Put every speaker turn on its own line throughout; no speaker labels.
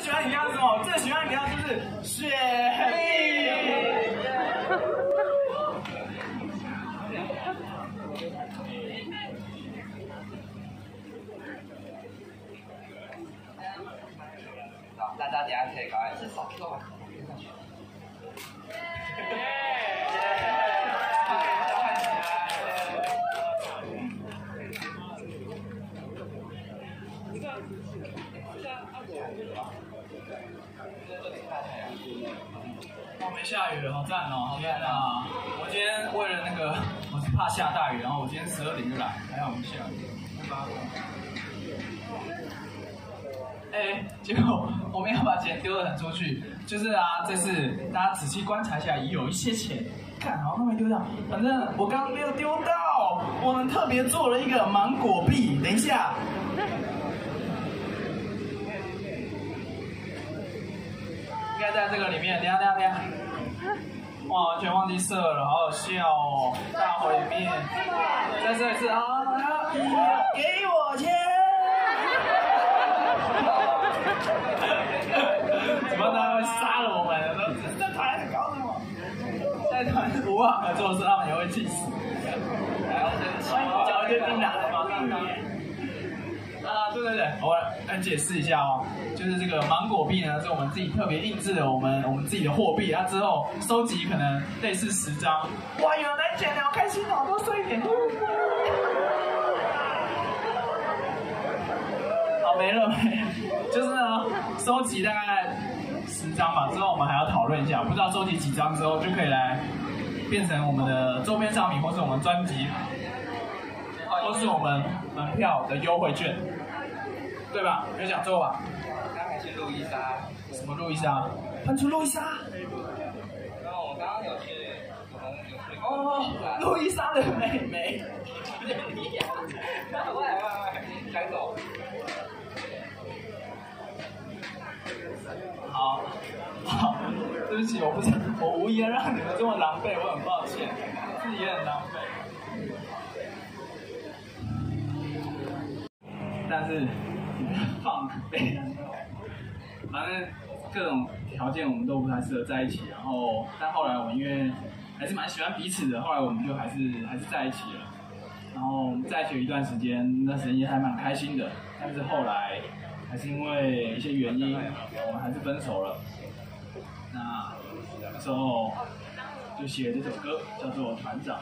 喜欢饮料是什么？最喜欢饮料就是雪碧。
好，大家等下可以赶快吃少吃完。
没下雨，好赞哦，好赞啊！我今天为了那个，我是怕下大雨，然后我今天十二点就来，还好没下雨。哎，结果我们要把钱丢了很出去，就是啊，这次大家仔细观察一下，有一些钱，看好像都没丢到，反正我刚刚没有丢到，我们特别做了一个芒果币，等一下。在这个里面，等一下等下等下。哇，完全忘记设了，好好笑哦！大毁灭，再这一次啊！给我钱！怎么他会杀了我们？这团搞什么？这团无法合作，是他们也会气死。缴一堆冰拿来马上啊，对对对，我来解释一下哦，就是这个芒果币呢，是我们自己特别印制的，我们我们自己的货币，它之后收集可能类似十张，哇，有人来捡了，好开心哦，多收一点。好，没了没了，就是呢，收集大概十张嘛，之后我们还要讨论一下，不知道收集几张之后就可以来变成我们的周边商品，或是我们专辑，或是我们门票的优惠券，对吧？有讲错吧？
刚才是路易莎，
什么路易莎？喷出路易莎？
然后我刚刚有去，我们有去
哦，路易莎的妹妹。
你呀，喂喂喂，抢走。
好，好，对不起，我不是，我无意让你们这么狼狈，我很抱歉，自己也很狼狈。但是放飞，反正各种条件我们都不太适合在一起。然后，但后来我因为还是蛮喜欢彼此的，后来我们就还是还是在一起了。然后在一起有一段时间，那时间也还蛮开心的。但是后来还是因为一些原因，我们还是分手了。那那时候就写了这首歌，叫做《团长》。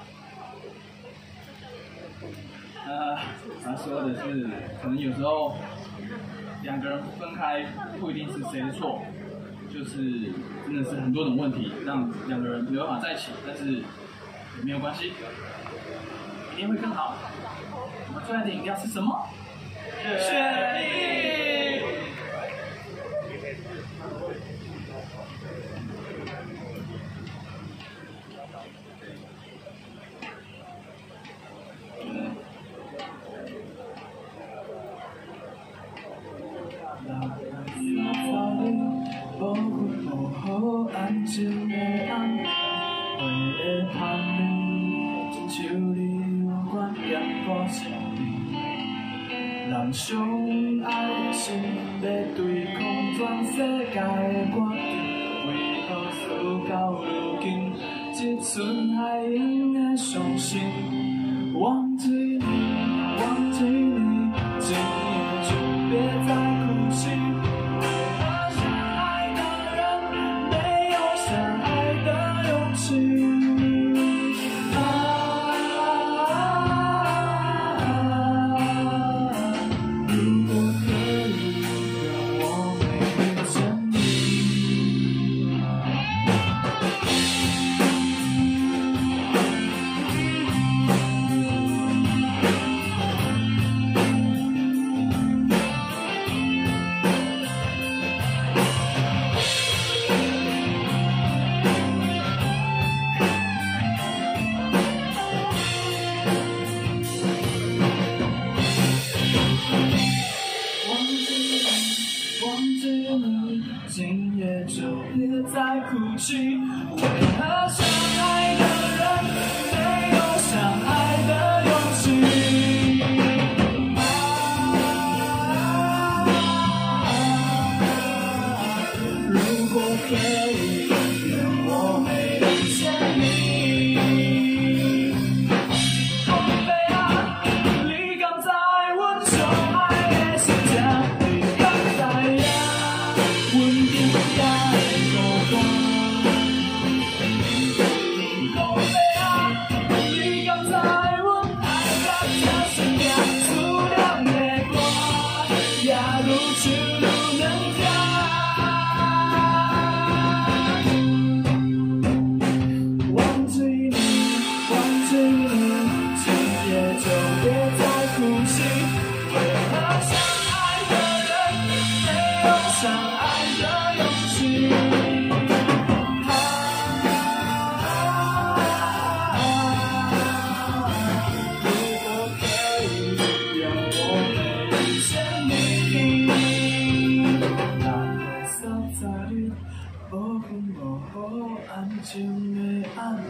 说的是，可能有时候两个人分开不一定是谁的错，就是真的是很多种问题让两个人没办法在一起，但是也没有关系，一定会更好。我们最爱的饮料是什么？雪碧。人相爱的心要对抗全世界的决定，为何事到如今，只剩还应的伤心？trouble tonight. 无分无雨，安静的暗。